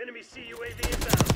Enemy CUAV inbound.